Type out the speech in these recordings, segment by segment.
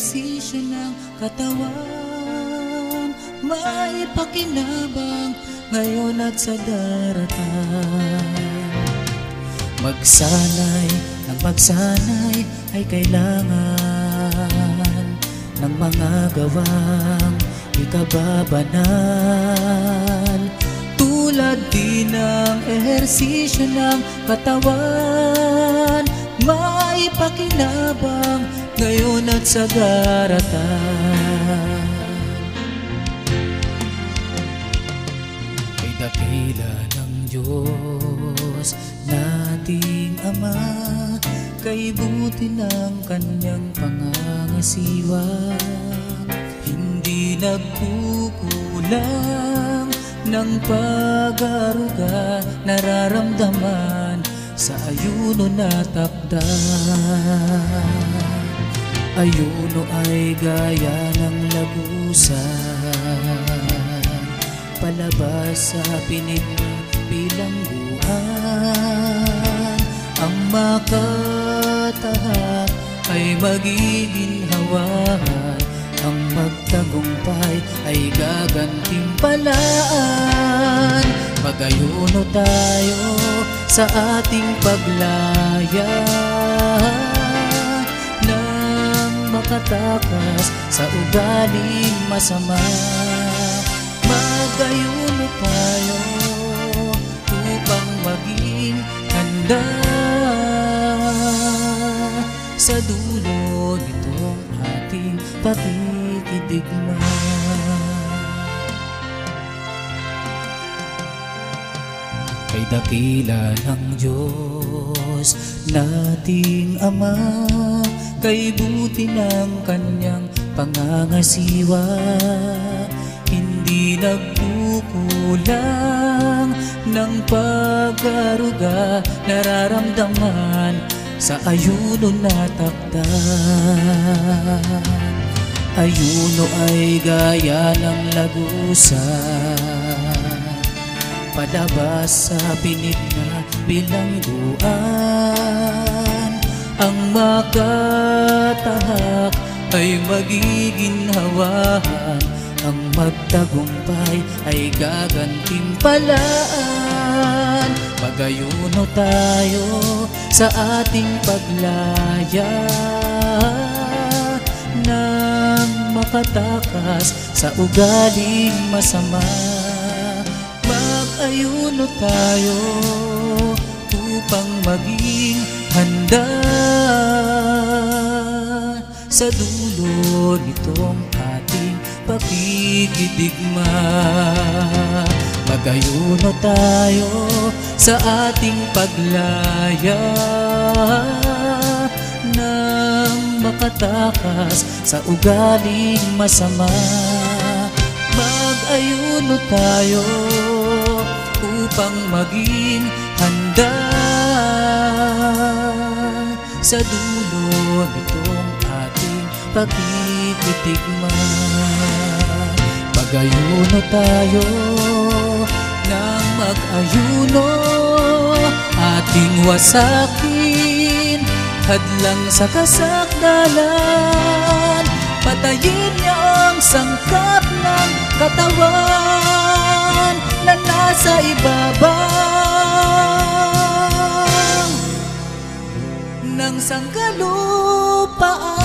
ehersisyo ng katawan May pakinabang ngayon at sa daratan Magsanay ng magsanay ay kailangan ng mga gawang ikababanal. Tulad din ng ehersisyo ng katawan May pakinabang ngayon at sa daratan. Kay dakila ng Diyos nating Ama Kay buti ng kanyang pangangasiwa. Hindi nagkukulang ng pag-aruga Nararamdaman sa ayuno na takda Ayuno ay gaya ng lagusan Palabas sa pinig bilangguan Ang makatahak ay magiging hawahan Ang magtagumpay ay gagantimpalaan. Magayuno tayo sa ating paglaya Nang makatakas sa ugaling masama. Magayuno tayo upang maging handa. Sa dulo nitong ating pakikidigma dakila ng Diyos nating Ama Kay buti ng kanyang pangangasiwa. Hindi nagkukulang ng pag-aruga Nararamdaman sa ayuno na takda Ayuno ay gaya ng lagusan Palabas sa pinig na bilangguan Ang makatahak ay magiging hawahan. Ang magtagumpay ay gagantimpalaan. Magayuno tayo sa ating paglaya. Nang makatakas sa ugaling masama Mag-ayuno tayo upang maging handa. Sa dulo nitong ating pakikidigma Magayuno tayo sa ating paglaya Nang makatakas sa ugaling masama. Mag-ayuno tayo upang maging handa. Sa dulo nitong ating pakikitigma. Mag-ayuno tayo ng mag-ayuno Ating wasakin. Hadlang sa kasakdalan Patayin niya ang sangkap ng katawan na nasa ibabaw ng sangkalupaan.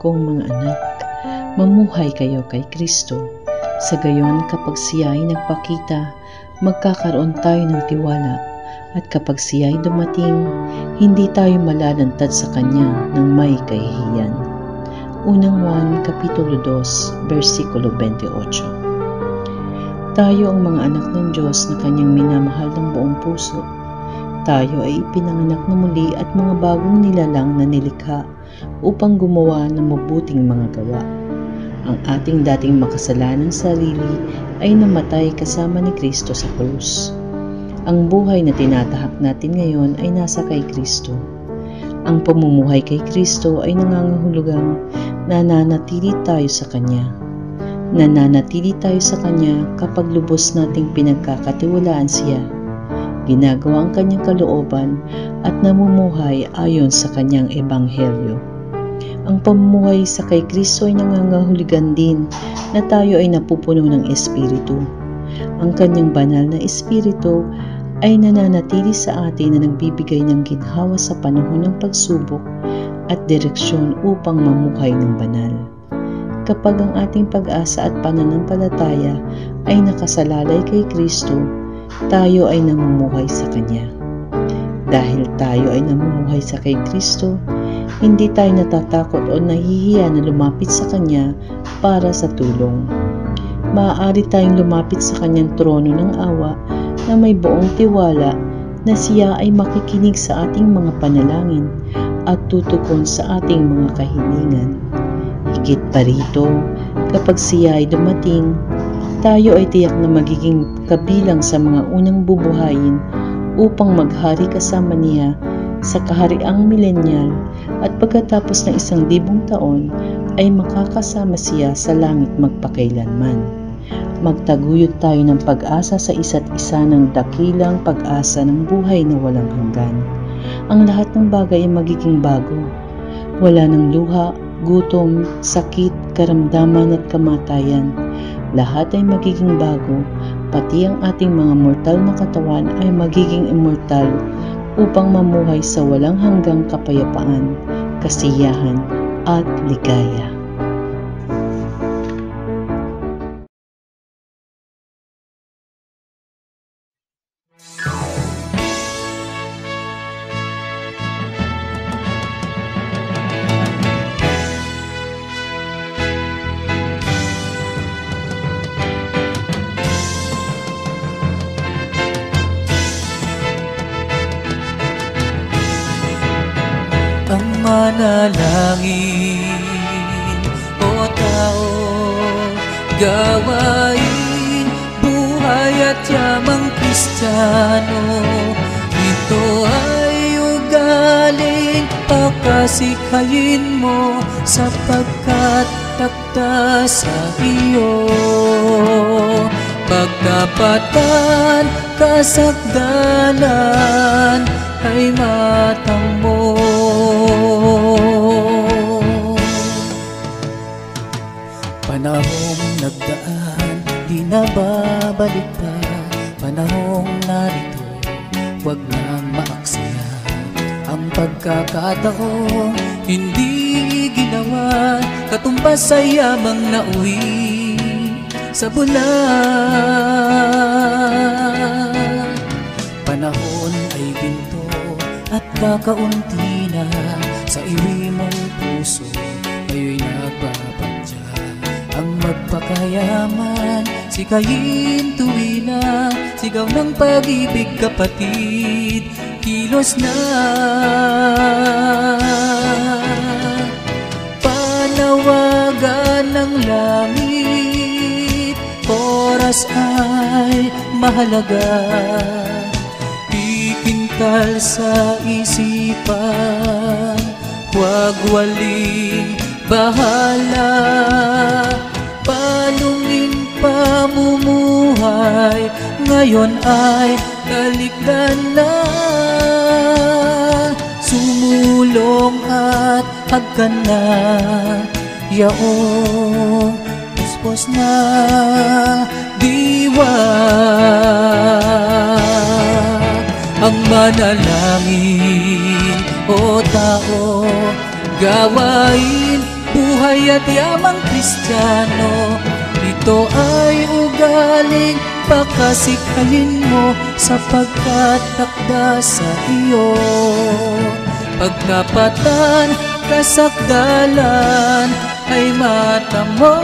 Kong mga anak, mamuhay kayo kay Kristo. Sa gayon kapag siya ay nagpakita, magkakaroon tayo ng tiwala at kapag siya ay dumating, hindi tayo malalantad sa Kanya ng may kahihiyan. Unang 1, Kapitulo 2, versikulo 28 Tayo ang mga anak ng Diyos na Kanyang minamahal ng buong puso. Tayo ay ipinanganak na muli at mga bagong nilalang na nilikha upang gumawa ng mabuting mga gawa. Ang ating dating makasalanang sarili ay namatay kasama ni Kristo sa krus. Ang buhay na tinatahak natin ngayon ay nasa kay Kristo. Ang pamumuhay kay Kristo ay nangangahulugang nananatili tayo sa Kanya. Nananatili tayo sa Kanya kapag lubos nating pinagkakatiwalaan siya. Ginagawa ang Kanyang kalooban at namumuhay ayon sa Kanyang ebanghelyo. Ang pamumuhay sa kay Kristo ay nangangahulugan din na tayo ay napupuno ng Espiritu. Ang kanyang banal na Espiritu ay nananatili sa atin na nagbibigay ng ginhawa sa panahon ng pagsubok at direksyon upang mamuhay ng banal. Kapag ang ating pag-asa at pananampalataya ay nakasalalay kay Kristo, tayo ay namumuhay sa Kanya. Dahil tayo ay namumuhay sa kay Kristo, hindi tayo natatakot o nahihiya na lumapit sa Kanya para sa tulong. Maaari tayong lumapit sa Kanyang trono ng awa na may buong tiwala na siya ay makikinig sa ating mga panalangin at tutukon sa ating mga kahilingan. Higit pa rito, kapag siya ay dumating, tayo ay tiyak na magiging kabilang sa mga unang bubuhayin upang maghari kasama niya sa kahariang milenyal at pagkatapos ng isang libong taon ay makakasama siya sa langit magpakailanman. Magtaguyod tayo ng pag-asa sa isa't isa ng dakilang pag-asa ng buhay na walang hanggan. Ang lahat ng bagay ay magiging bago. Wala ng luha, gutom, sakit, karamdaman at kamatayan. Lahat ay magiging bago, pati ang ating mga mortal na katawan ay magiging immortal upang mamuhay sa walang hanggang kapayapaan, kasiyahan at ligaya. Manalangin O tao, gawain Buhay at yamang kristyano Ito ay ugaling Pakasikayin mo Sapagkat takta sa iyo. Pagkapatan, kasakdalan ay matang mo di na babalik pa Panahong narito, wag nang maaksaya Ang pagkakataon, hindi ginawa Katumbas sa yamang nauwi sa bulan Panahon ay ginto at kakaunti na Sa iwi mong puso, kayo'y nagbabadya ang magpakayaman Sikayin tuwina Sigaw ng pag-ibig kapatid. Kilos na. Panawagan ng langit. Oras ay mahalaga. Ikintal sa isipan. Huwag waling bahala pamumuhay. Ngayon ay kaligdan na. Sumulong at hagkan na. Yaong puspos na diwa. Ang manalangin o tao gawain Buhay at yamang kristyano Ito ay ugaling pakasikalin mo Sapagkat takda sa iyo. Pagkapatan, kasakdalan ay matamo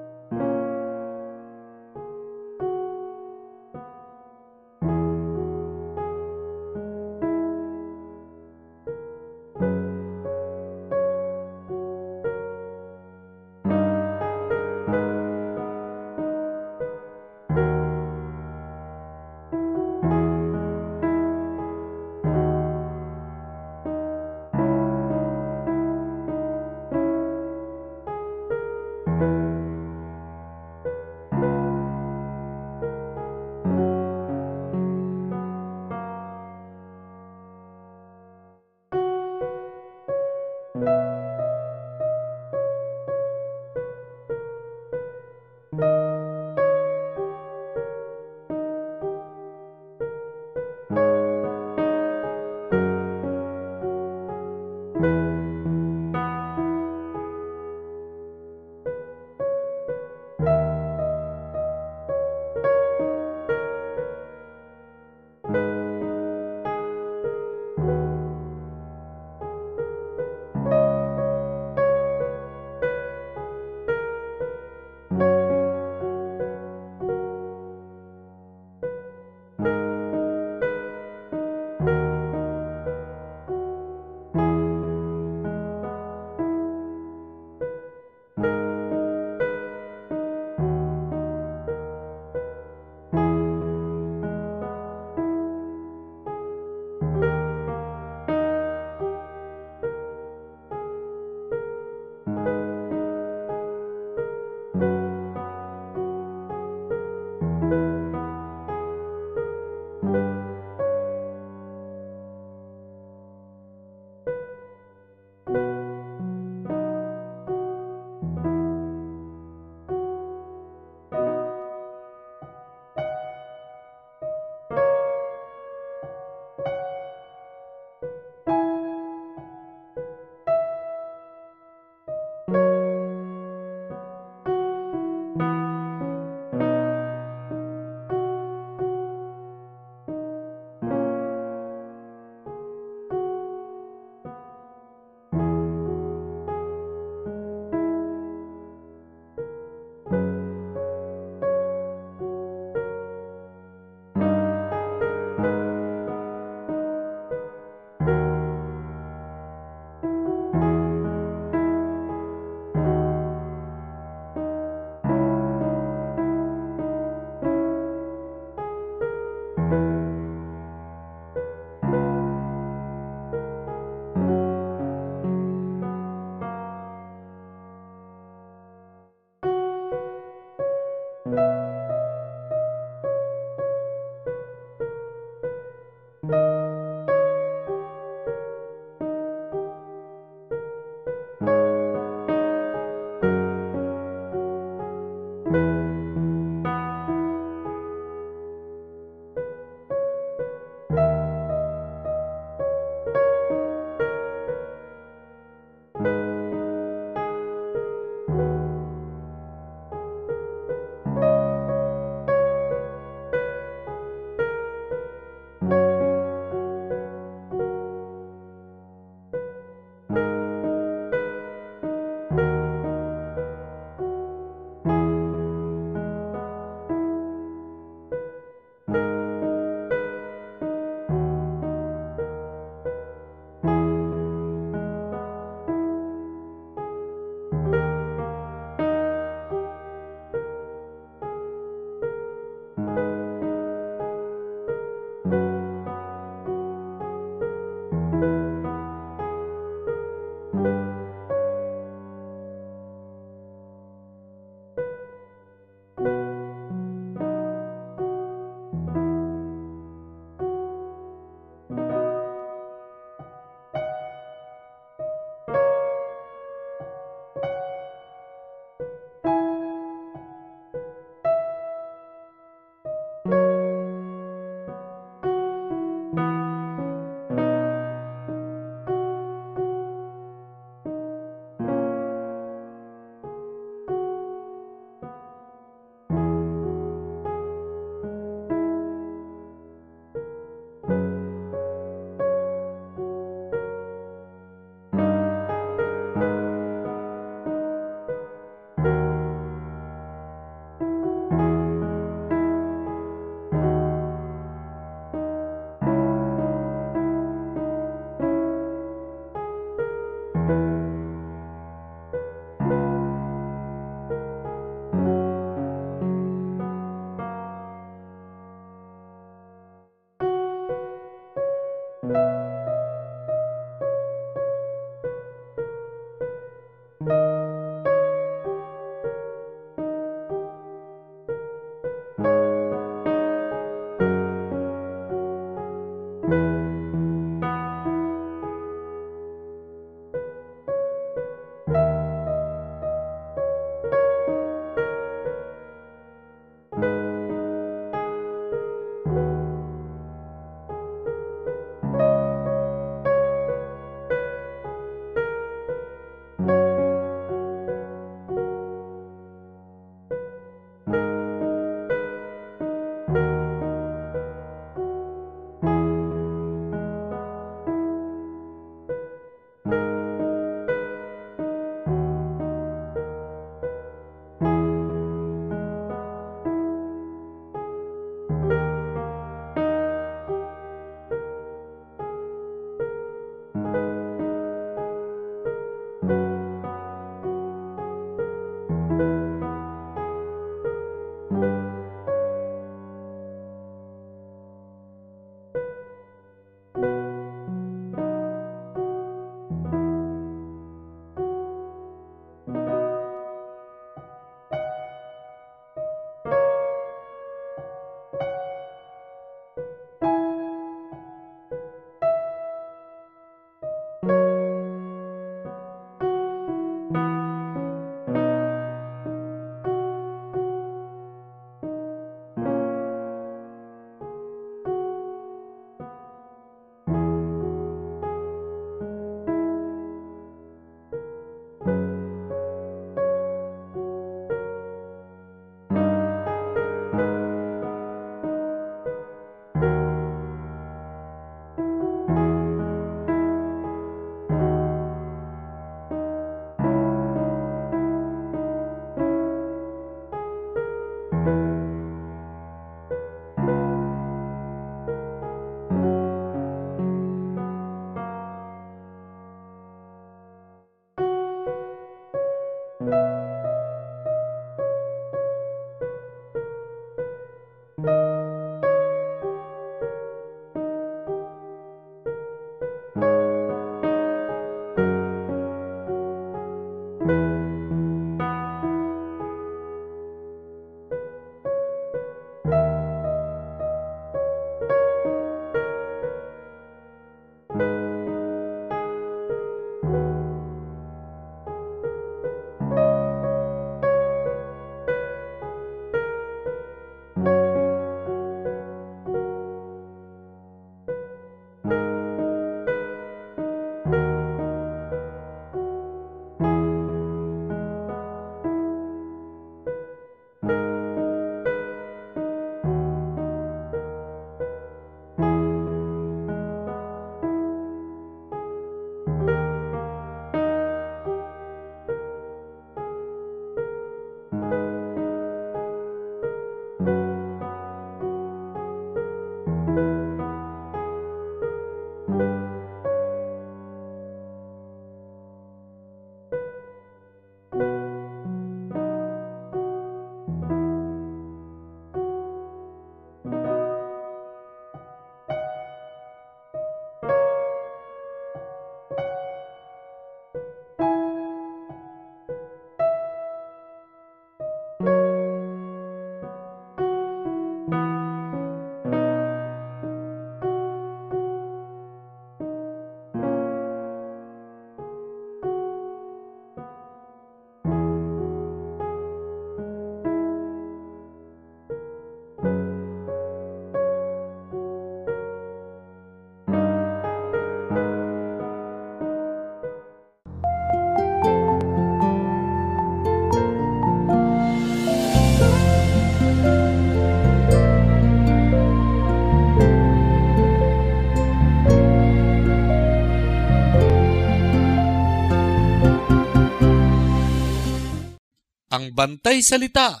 ang bantay salita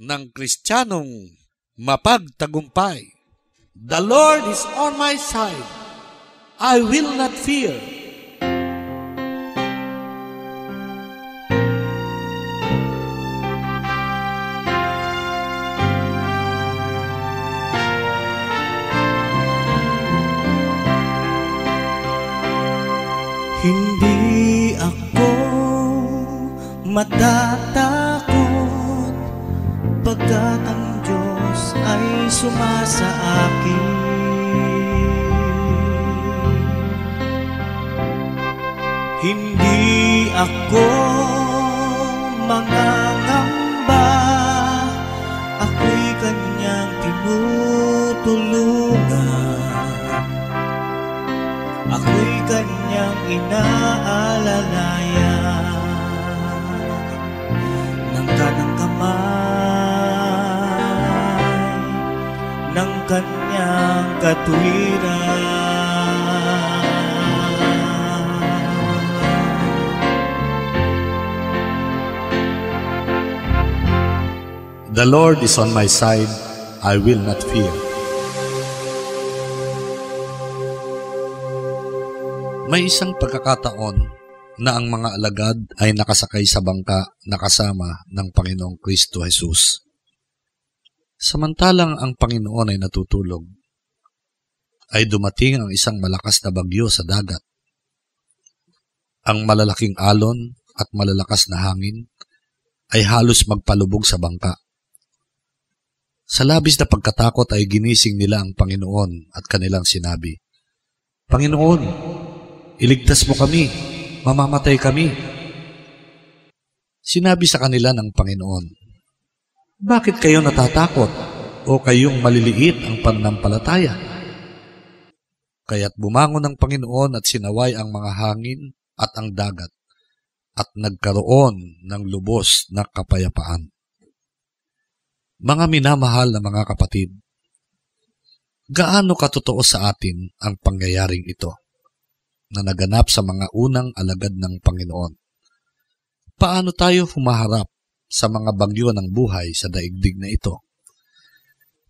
ng Kristiyanong mapagtagumpay. The Lord is on my side. I will not fear. Hindi ako matatakot ay sumasa akin. Hindi ako mangangamba. Ako'y kanyang tinutulungan Ako'y kanyang inaalalayan katwiran The Lord is on my side. I will not fear. May isang pagkakataon na ang mga alagad ay nakasakay sa bangka na kasama ng Panginoong Kristo Jesus. Samantalang ang Panginoon ay natutulog, ay dumating ang isang malakas na bagyo sa dagat. Ang malalaking alon at malalakas na hangin ay halos magpalubog sa bangka. Sa labis na pagkatakot ay ginising nila ang Panginoon at kanilang sinabi, Panginoon, iligtas mo kami, mamamatay kami. Sinabi sa kanila ng Panginoon, Bakit kayo natatakot o kayong maliliit ang pananampalataya? Kaya't bumangon ang Panginoon at sinaway ang mga hangin at ang dagat at nagkaroon ng lubos na kapayapaan. Mga minamahal na mga kapatid, gaano katotoo sa atin ang pangyayaring ito na naganap sa mga unang alagad ng Panginoon? Paano tayo humaharap sa mga bagyo ng buhay sa daigdig na ito?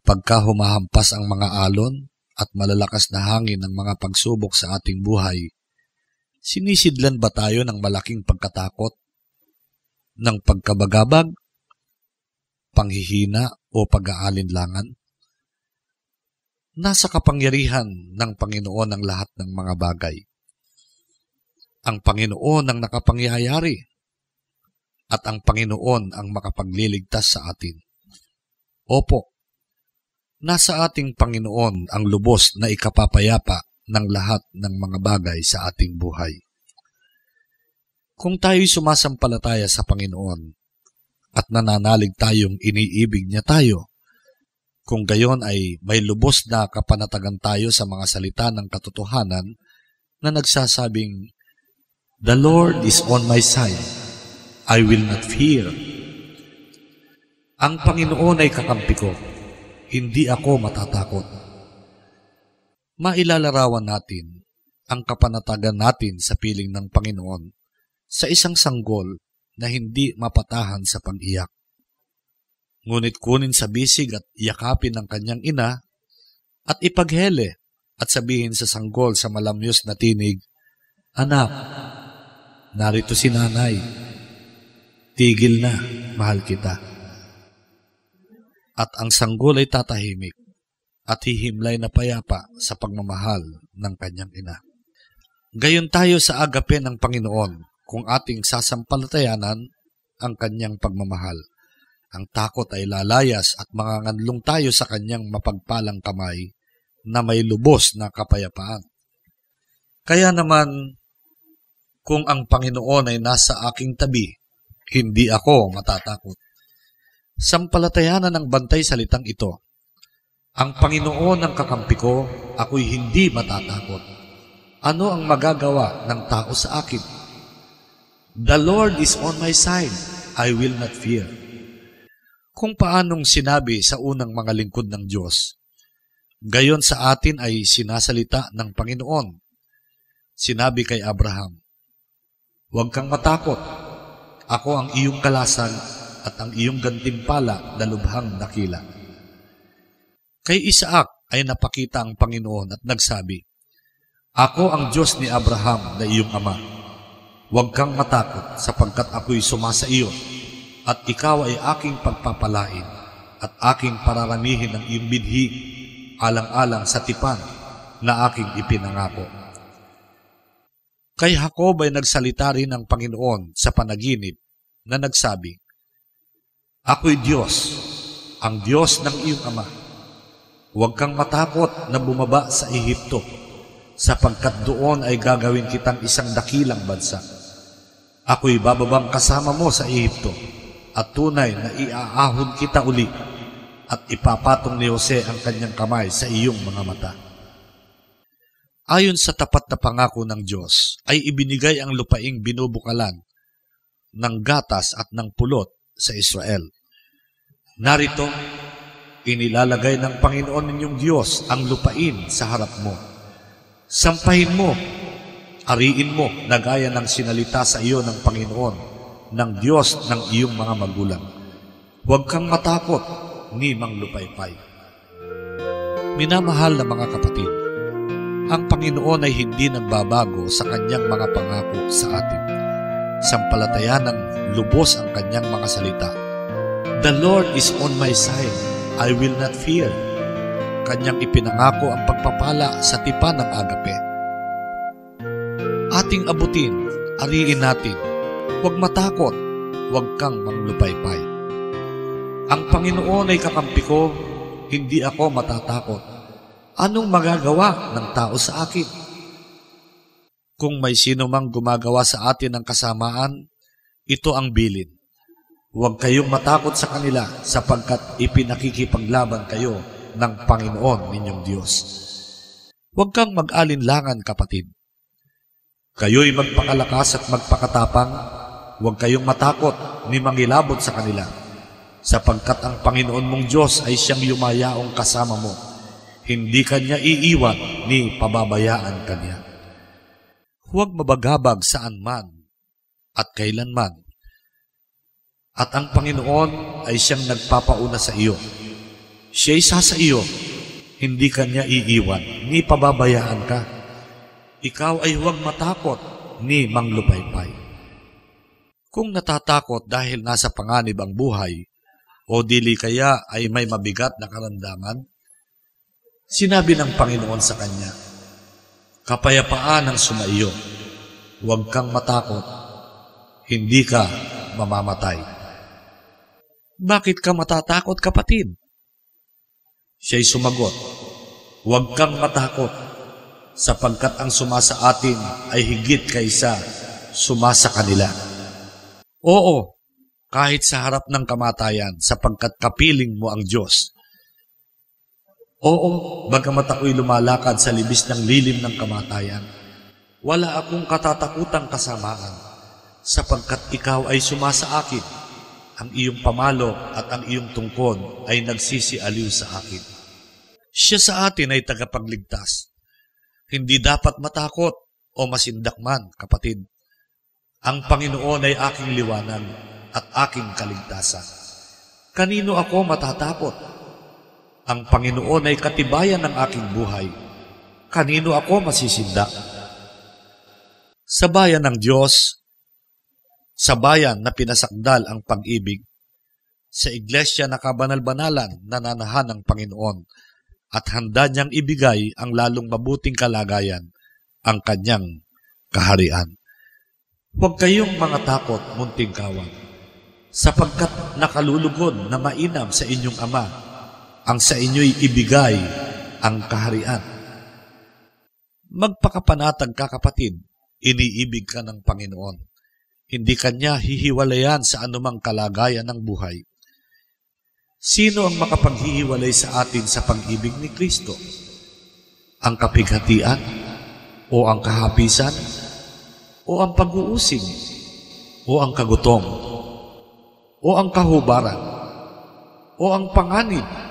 Pagka humahampas ang mga alon at malalakas na hangin ng mga pagsubok sa ating buhay, sinisidlan ba tayo ng malaking pagkatakot, ng pagkabagabag, panghihina o pag-aalinlangan? Nasa kapangyarihan ng Panginoon ang lahat ng mga bagay. Ang Panginoon ang nakapangyayari at ang Panginoon ang makapagliligtas sa atin. Opo, nasa ating Panginoon ang lubos na ikapapayapa ng lahat ng mga bagay sa ating buhay. Kung tayo'y sumasampalataya sa Panginoon at nananalig tayong iniibig niya tayo, kung gayon ay may lubos na kapanatagan tayo sa mga salita ng katotohanan na nagsasabing, The Lord is on my side. I will not fear. Ang Panginoon ay kakampi ko. Hindi ako matatakot mailalarawan natin ang kapanatagan natin sa piling ng Panginoon sa isang sanggol na hindi mapatahan sa pag-iyak. Ngunit kunin sa bisig at yakapin ng kanyang ina at ipaghele at sabihin sa sanggol sa malamyos na tinig, Anak, narito si nanay. Tigil na, mahal kita. At ang sanggol ay tatahimik at hihimlay na payapa sa pagmamahal ng kanyang ina. Gayon tayo sa agape ng Panginoon kung ating sasampalatayanan ang kanyang pagmamahal. Ang takot ay lalayas at manganganlong tayo sa kanyang mapagpalang kamay na may lubos na kapayapaan. Kaya naman, kung ang Panginoon ay nasa aking tabi, hindi ako matatakot. Sampalatayanan ng bantay salitang ito ang Panginoon ang kakampi ko, ako'y hindi matatakot. Ano ang magagawa ng tao sa akin? The Lord is on my side. I will not fear. Kung paanong sinabi sa unang mga lingkod ng Diyos, gayon sa atin ay sinasalita ng Panginoon. Sinabi kay Abraham, Huwag kang matakot. Ako ang iyong kalasan at ang iyong gantimpala na lubhang dakila. Kay Isaac ay napakita ang Panginoon at nagsabi, Ako ang Diyos ni Abraham na iyong ama. Huwag kang matakot sapagkat ako'y sumasa iyo at ikaw ay aking pagpapalain at aking pararamihin ang iyong bidhi alang-alang sa tipan na aking ipinangako. Kay Jacob ay nagsalita rin ang Panginoon sa panaginip na nagsabi, Ako'y Diyos, ang Diyos ng iyong ama. Huwag kang matakot na bumaba sa Ehipto, sapagkat doon ay gagawin kitang isang dakilang bansa. Ako'y bababang kasama mo sa Ehipto, at tunay na iaahon kita uli, at ipapatong ni Jose ang kanyang kamay sa iyong mga mata. Ayon sa tapat na pangako ng Diyos, ay ibinigay ang lupaing binubukalan ng gatas at ng pulot sa Israel. Narito, inilalagay ng Panginoon ninyong Diyos ang lupain sa harap mo. Sampahin mo, ariin mo na gaya ng sinalita sa iyo ng Panginoon, ng Diyos ng iyong mga magulang. Huwag kang matakot, ni Mang Lupaypay. Minamahal na mga kapatid, ang Panginoon ay hindi nagbabago sa kanyang mga pangako sa atin. Sampalatayan ng lubos ang kanyang mga salita. The Lord is on my side. I will not fear. Kanyang ipinangako ang pagpapala sa tipan ng agape. Ating abutin, ariin natin. Huwag matakot, huwag kang manglupaypay. Ang Panginoon ay kakampi ko, hindi ako matatakot Anong magagawa ng tao sa akin? Kung may sino mang gumagawa sa atin ng kasamaan, ito ang bilin. Huwag kayong matakot sa kanila sapagkat ipinakikipaglaban kayo ng Panginoon ninyong Diyos. Huwag kang mag-alinlangan, kapatid. Kayo'y magpakalakas at magpakatapang, huwag kayong matakot ni mangilabot sa kanila, sapagkat ang Panginoon mong Diyos ay siyang yumayaong kasama mo hindi kanya iiwan ni pababayaan kanya. Huwag mabagabag saan man at kailanman. At ang Panginoon ay siyang nagpapauna sa iyo. Siya'y sa sa iyo, hindi kanya iiwan, ni pababayaan ka. Ikaw ay huwag matakot, ni manglupaypay. Kung natatakot dahil nasa panganib ang buhay, o dili kaya ay may mabigat na karamdaman, Sinabi ng Panginoon sa kanya, Kapayapaan ang sumaiyo, huwag kang matakot, hindi ka mamamatay. Bakit ka matatakot, kapatid? Siya'y sumagot, Huwag kang matakot, sapagkat ang sumasa atin ay higit kaysa sumasa kanila. Oo, kahit sa harap ng kamatayan, sapagkat kapiling mo ang Diyos Oo, bagamat ako'y lumalakad sa libis ng lilim ng kamatayan, wala akong katatakutang kasamaan, sapagkat ikaw ay sumasa akin. Ang iyong pamalo at ang iyong tungkod ay nagsisialiw sa akin. Siya sa atin ay tagapagligtas. Hindi dapat matakot o masindak man, kapatid. Ang Panginoon ay aking liwanag at aking kaligtasan. Kanino ako matatakot? Ang Panginoon ay katibayan ng aking buhay. Kanino ako masisindak? Sa bayan ng Diyos, sa bayan na pinasakdal ang pag-ibig, sa iglesia na kabanal-banalan nananahan ng Panginoon at handa niyang ibigay ang lalong mabuting kalagayan, ang kanyang kaharian. Huwag kayong mga takot, munting kawan, sapagkat nakalulugod na mainam sa inyong Ama ang sa inyo'y ibigay ang kaharian. Magpakapanatag ka kapatid, iniibig ka ng Panginoon. Hindi kanya hihiwalayan sa anumang kalagayan ng buhay. Sino ang makapaghihiwalay sa atin sa pag-ibig ni Kristo? Ang kapighatian? O ang kahapisan? O ang pag-uusig? O ang kagutom? O ang kahubaran? O ang panganib?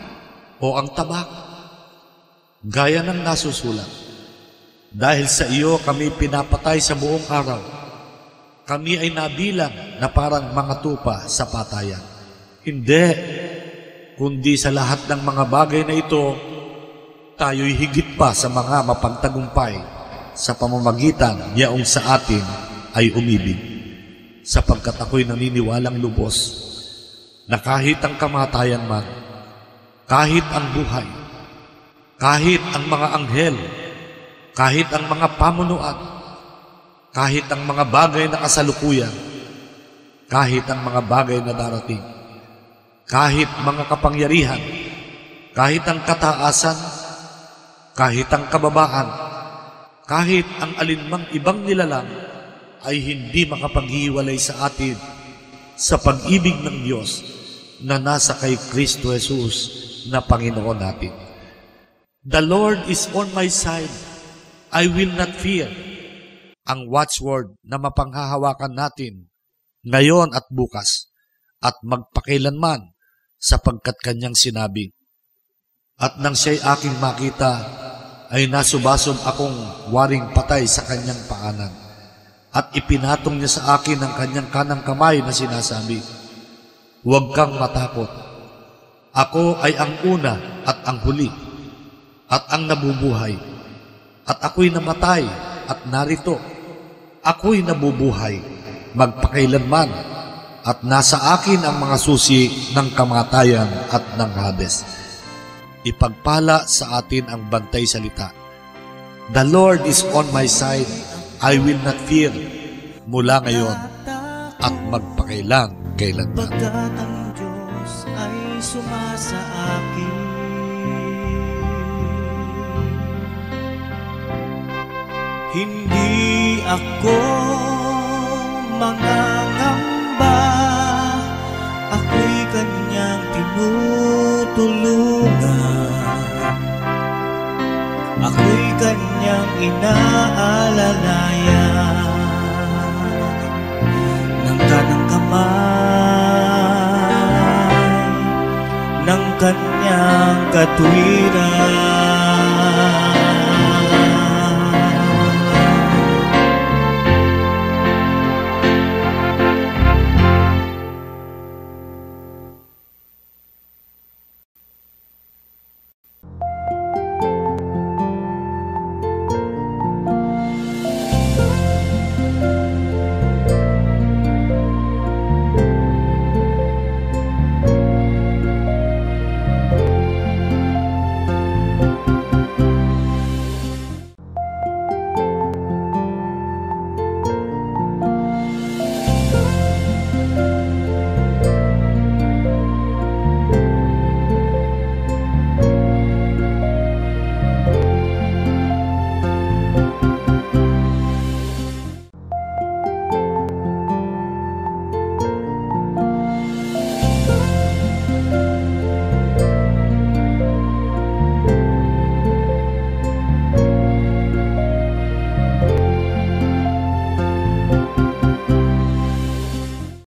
O ang tabak, gaya ng nasusulat. Dahil sa iyo kami pinapatay sa buong araw. Kami ay nabilang na parang mga tupa sa patayan. Hindi, kundi sa lahat ng mga bagay na ito, tayo'y higit pa sa mga mapagtagumpay sa pamamagitan yaong sa atin ay umibig. Sapagkat ako'y naniniwalang lubos na kahit ang kamatayan man, kahit ang buhay, kahit ang mga anghel, kahit ang mga pamunuan, kahit ang mga bagay na kasalukuyan, kahit ang mga bagay na darating, kahit mga kapangyarihan, kahit ang kataasan, kahit ang kababaan, kahit ang alinmang ibang nilalang ay hindi makapaghiwalay sa atin sa pag-ibig ng Diyos na nasa kay Kristo Jesus na Panginoon natin. The Lord is on my side. I will not fear. Ang watchword na mapanghahawakan natin ngayon at bukas at magpakailanman sapagkat kanyang sinabi. At nang siya'y aking makita, ay nasubasob akong waring patay sa kanyang paanan. At ipinatong niya sa akin ang kanyang kanang kamay na sinasabi, Huwag kang matakot. Ako ay ang una at ang huli, at ang nabubuhay. At ako'y namatay at narito. Ako'y nabubuhay, magpakailanman, at nasa akin ang mga susi ng kamatayan at ng Hades. Ipagpala sa atin ang bantay salita. The Lord is on my side. I will not fear mula ngayon at magpakailan kailanman. Ay sumasa akin. Hindi ako mangangamba. Ako'y kanyang tinutulungan. Ako'y kanyang inaalalayan. Ng kanang kamay Ng kanyang katwiran